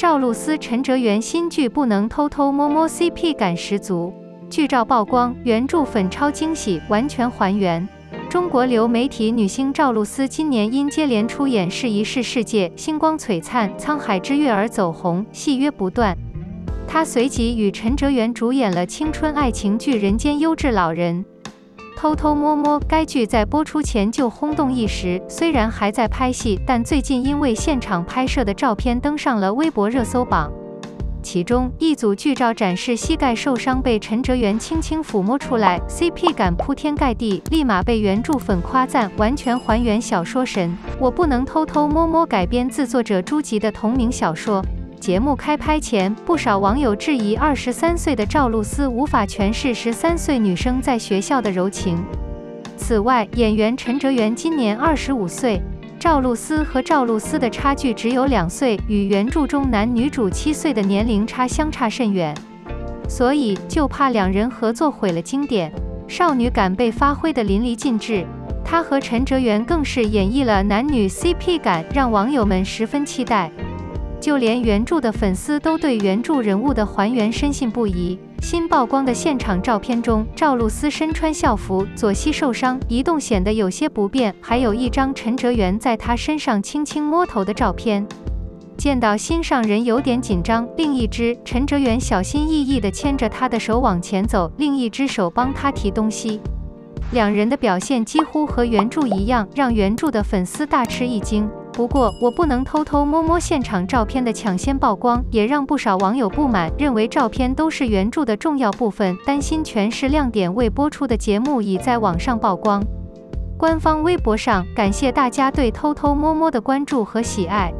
赵露思、陈哲元新剧不能偷偷摸摸，CP 感十足。剧照曝光，原著粉超惊喜，完全还原。中国流媒体女星赵露思今年因接连出演《试一试世界》《星光璀璨》《沧海之月》而走红，戏约不断。她随即与陈哲元主演了青春爱情剧《人间优质老人》。偷偷摸摸，该剧在播出前就轰动一时。虽然还在拍戏，但最近因为现场拍摄的照片登上了微博热搜榜。其中一组剧照展示膝盖受伤被陈哲元轻轻抚摸出来，CP 感铺天盖地，立马被原著粉夸赞，完全还原小说神。我不能偷偷摸摸改编自作者朱吉的同名小说。节目开拍前，不少网友质疑二十三岁的赵露思无法诠释十三岁女生在学校的柔情。此外，演员陈哲元今年二十五岁。赵露思和赵露思的差距只有两岁，与原著中男女主七岁的年龄差相差甚远，所以就怕两人合作毁了经典，少女感被发挥的淋漓尽致。她和陈哲元更是演绎了男女 CP 感，让网友们十分期待。就连原著的粉丝都对原著人物的还原深信不疑。新曝光的现场照片中，赵露思身穿校服，左膝受伤，移动显得有些不便。还有一张陈哲元在她身上轻轻摸头的照片，见到心上人有点紧张。另一只陈哲元小心翼翼地牵着她的手往前走，另一只手帮她提东西。两人的表现几乎和原著一样，让原著的粉丝大吃一惊。不过，我不能偷偷摸摸现场照片的抢先曝光，也让不少网友不满，认为照片都是原著的重要部分，担心全是亮点未播出的节目已在网上曝光。官方微博上感谢大家对偷偷摸摸的关注和喜爱。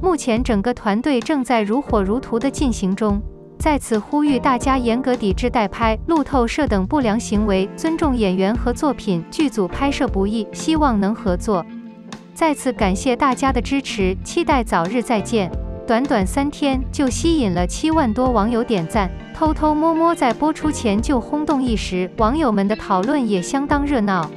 目前整个团队正在如火如荼的进行中，在此呼吁大家严格抵制代拍、路透社等不良行为，尊重演员和作品。剧组拍摄不易，希望能合作。再次感谢大家的支持，期待早日再见。短短三天就吸引了七万多网友点赞，偷偷摸摸在播出前就轰动一时，网友们的讨论也相当热闹。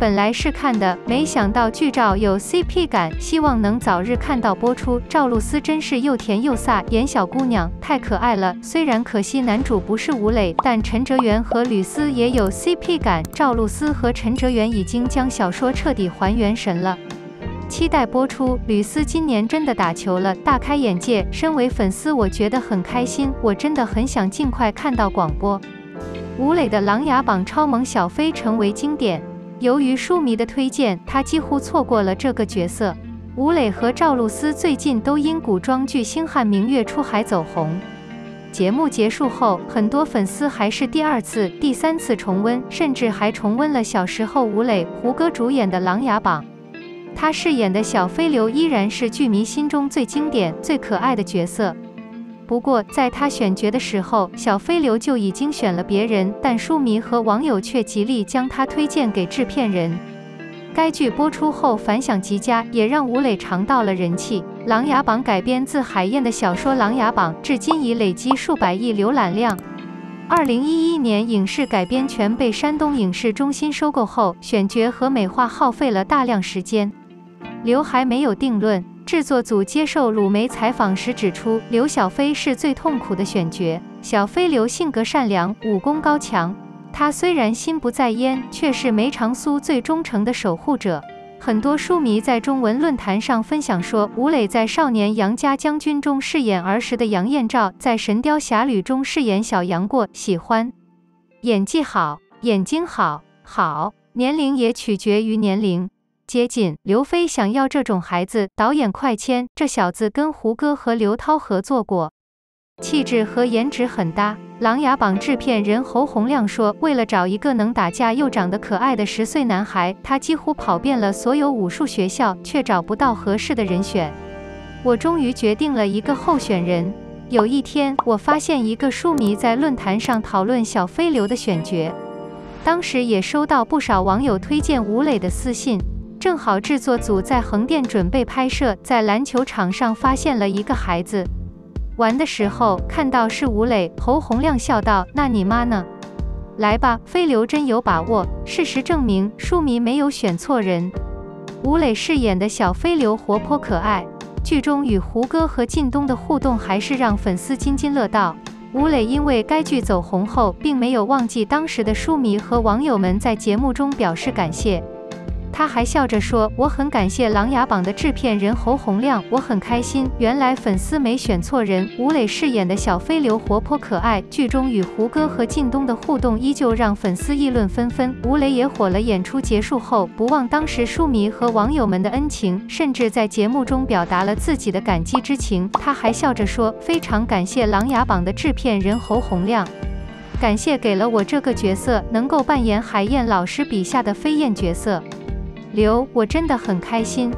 本来是看的，没想到剧照有 CP 感，希望能早日看到播出。赵露思真是又甜又飒，演小姑娘太可爱了。虽然可惜男主不是吴磊，但陈哲元和吕思也有 CP 感。赵露思和陈哲元已经将小说彻底还原神了。期待播出，吕思今年真的打球了，大开眼界。身为粉丝，我觉得很开心。我真的很想尽快看到广播。吴磊的《琅琊榜》超萌小飞成为经典，由于书迷的推荐，他几乎错过了这个角色。吴磊和赵露思最近都因古装剧《星汉明月》出海走红。节目结束后，很多粉丝还是第二次、第三次重温，甚至还重温了小时候吴磊、胡歌主演的《琅琊榜》。他饰演的小飞流依然是剧迷心中最经典、最可爱的角色。不过，在他选角的时候，小飞流就已经选了别人，但书迷和网友却极力将他推荐给制片人。该剧播出后反响极佳，也让吴磊尝到了人气。《琅琊榜》改编自海燕的小说《琅琊榜》，至今已累积数百亿浏览量。二零一一年，影视改编权被山东影视中心收购后，选角和美化耗费了大量时间。刘还没有定论。制作组接受鲁媒采访时指出，刘小飞是最痛苦的选角。小飞刘性格善良，武功高强。他虽然心不在焉，却是梅长苏最忠诚的守护者。很多书迷在中文论坛上分享说，吴磊在《少年杨家将军》中饰演儿时的杨彦照，在《神雕侠侣》中饰演小杨过，喜欢。演技好，眼睛好，好，年龄也取决于年龄。接近刘飞想要这种孩子，导演快签。这小子跟胡歌和刘涛合作过，气质和颜值很搭。《琅琊榜》制片人侯洪亮说，为了找一个能打架又长得可爱的十岁男孩，他几乎跑遍了所有武术学校，却找不到合适的人选。我终于决定了一个候选人。有一天，我发现一个书迷在论坛上讨论小飞流的选角，当时也收到不少网友推荐吴磊的私信。正好制作组在横店准备拍摄，在篮球场上发现了一个孩子，玩的时候看到是吴磊，侯洪亮笑道：“那你妈呢？来吧，飞流真有把握。”事实证明，书迷没有选错人。吴磊饰演的小飞流活泼可爱，剧中与胡歌和靳东的互动还是让粉丝津津乐道。吴磊因为该剧走红后，并没有忘记当时的书迷和网友们在节目中表示感谢。他还笑着说：“我很感谢《琅琊榜》的制片人侯洪亮，我很开心。原来粉丝没选错人。”吴磊饰演的小飞流活泼可爱，剧中与胡歌和靳东的互动依旧让粉丝议论纷纷。吴磊也火了，演出结束后不忘当时书迷和网友们的恩情，甚至在节目中表达了自己的感激之情。他还笑着说：“非常感谢《琅琊榜》的制片人侯洪亮，感谢给了我这个角色，能够扮演海燕老师笔下的飞燕角色。”刘，我真的很开心。